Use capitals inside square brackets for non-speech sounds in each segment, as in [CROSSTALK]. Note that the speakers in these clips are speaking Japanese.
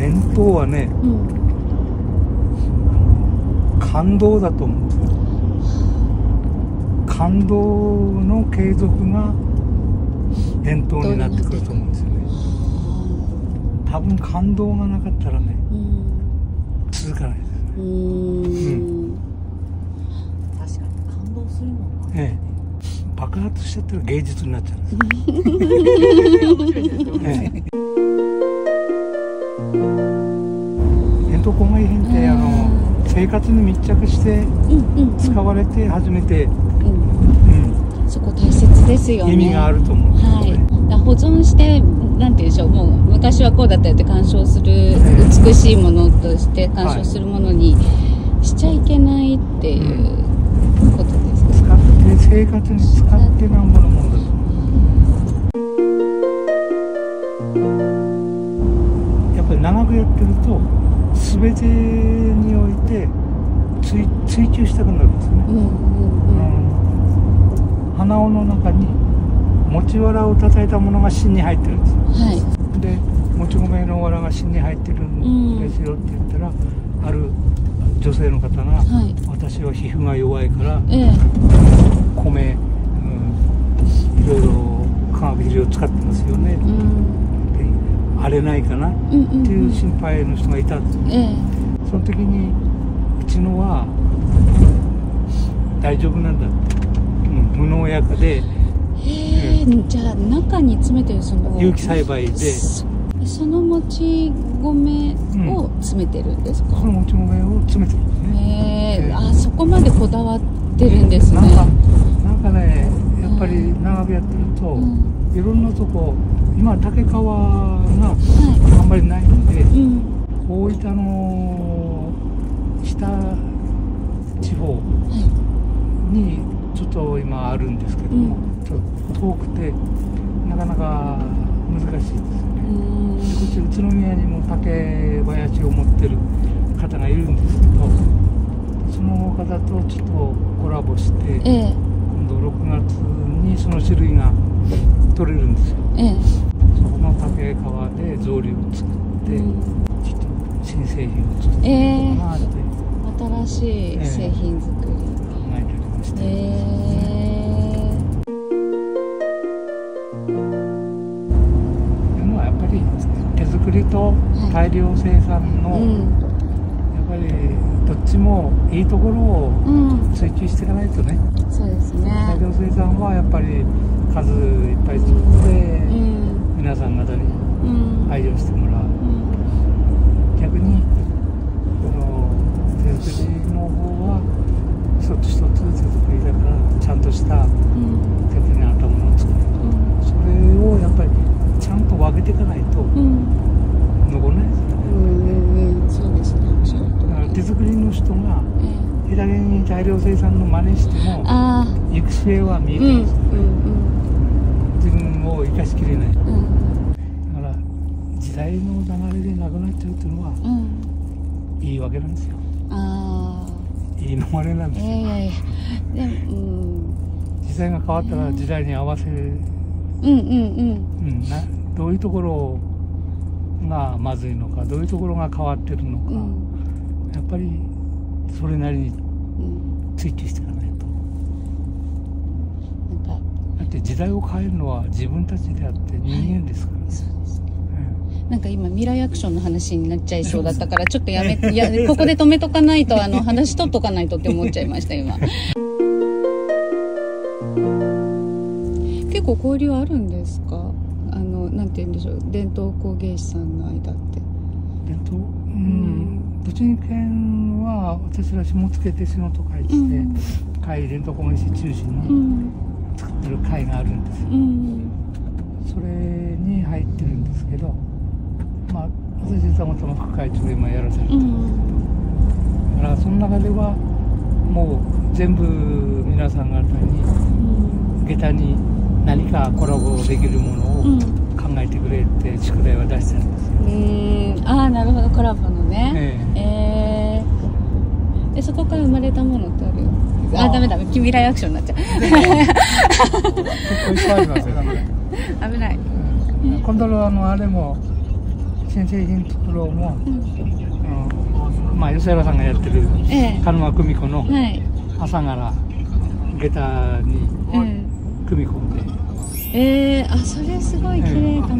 伝統はねうん感動だと思う。んですよ感動の継続が伝統になってくると思うんですよね。多分感動がなかったらねうん続かないですうーん。確かに。感動するもんな。ええ。爆発しちゃったら芸術になっちゃうんです [LAUGHS] ええ伝統工芸品ってあの生活に密着して使われて初めて、うん。うん、そこ大切ですよね。意味があると思うはい。保存してなんて言うんでしょう。もう昔はこうだったよって鑑賞する美しいものとして鑑賞するものにしちゃいけないっていうことですか、使って生活に使ってな全てにおいて追追求したくなるんですよね、うんうんうん、鼻緒の中に餅わらを叩いたものが芯に入ってるんです。うんはい。でもち米のわらが芯に入ってるんですよって言ったら、ある女性の方が、はい。私は皮膚が弱いからええ。米、うん、いろいろ化学肥料を使ってますよね、うん。で荒れないかなっうんうん。ていう心配の人がいた。んですええ。その時にうちのは大丈夫なんだって、うん、無農薬で。へえじゃあ中に詰めてるその。有機栽培で。そそのもち米を詰めてるんですか、このもち米を詰めてるんですね。へえええ。あそこまでこだわってるんですね。なんかなんかねやっぱり長くやってると、うん。いろんなとこ今竹川がはあんまりないのでいうん大分の北地方はにちょっと今あるんですけども、うちょっと遠くてなかなか難しいですよね、ん。こっち宇都宮にも竹林を持ってる方がいるんですけどその方とちょっとコラボしてええ。今度6月にその種類が取れるんですよ。ええ。そこの竹皮で草履を作って、製品を作ってうかなって考新しい製品作り、えておりまして、えいうのはやっぱり手作りと大量生産の、えうん。やっぱりどっちもいいところをうん追求していかないとね。そうですね。大量生産はやっぱり数いっぱい作って、うん。皆さん方にうん。愛用してもらう。うん。逆にこの手作りの方は一つ一つ手作りだからちゃんとしたうん手に合ったものを作るそれをやっぱりちゃんと分けていかないとうん残らないですよねうんうんそうですねおっしゃる通だから手作りの人がりええ左に大量生産の真似しても行く末は見えうんてます、うん自分を生かしきれない。だうんうん。から時代の流れでなくなっちゃうっていうのはうん。いいわけなんですよ。いい逃れなんですよ、いやいやいや。でもうん。時代が変わったら時代に合わせる、うんうんうん、などういうところがまずいのかどういうところが変わってるのか、うん。うんやっぱりそれなりにうん追求していかないと。なんかだって時代を変えるのは自分たちであって人間ですからね、そうですね。うん。なんか今未来アクションの話になっちゃいそうだったからちょっとやめ [LAUGHS] いやここで止めとかないとあの話取っとかないとって思っちゃいました今。結構交流あるんですか？あのなんて言うんでしょう？伝統工芸士さんの間って。えっとうん。栃木県は私ら下野で仕事会して、うん。会伝統工芸士中心うにん。作ってる会があるんですよ、うん。それに入ってるんですけどまあ私たまたま副会長を今やらせる、うん。だからその中ではもう全部皆さん方にうん。下駄に何かコラボできるものをうん。考えてくれって宿題は出してるんですよ、うんああなるほどコラボのね。え。えー、でそこから生まれたものってあるああーダメだ。未来アクションになっちゃ結構いっぱい。ありますよだから、う [LAUGHS] 危ないうん今度のあのあれも先製品作ろうも、うん。まあ吉原さんがやってるええ。鹿沼組子のはい。朝柄下駄にえ組み込んで、ええー、あそれすごい綺麗かも、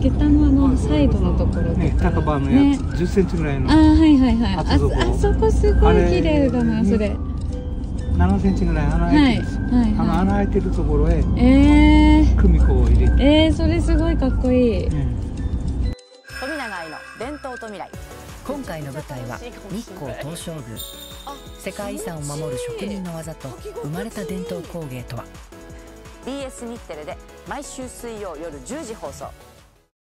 下駄のあのサイドのところとか。ね、高場のやつ、ね。10センチぐらいのあーはいはいはい。あそこすごい綺麗だなそれ。7センチぐらい穴開いてるんですよ、はいはいはい。あの穴開いてるところへえー、組子を入れて、えー、それすごいかっこいい。ね。富永愛の伝統と未来。今回の舞台は日光東照宮。世界遺産を守る職人の技と生まれた伝統工芸とは。BS 日テレで毎週水曜夜10時放送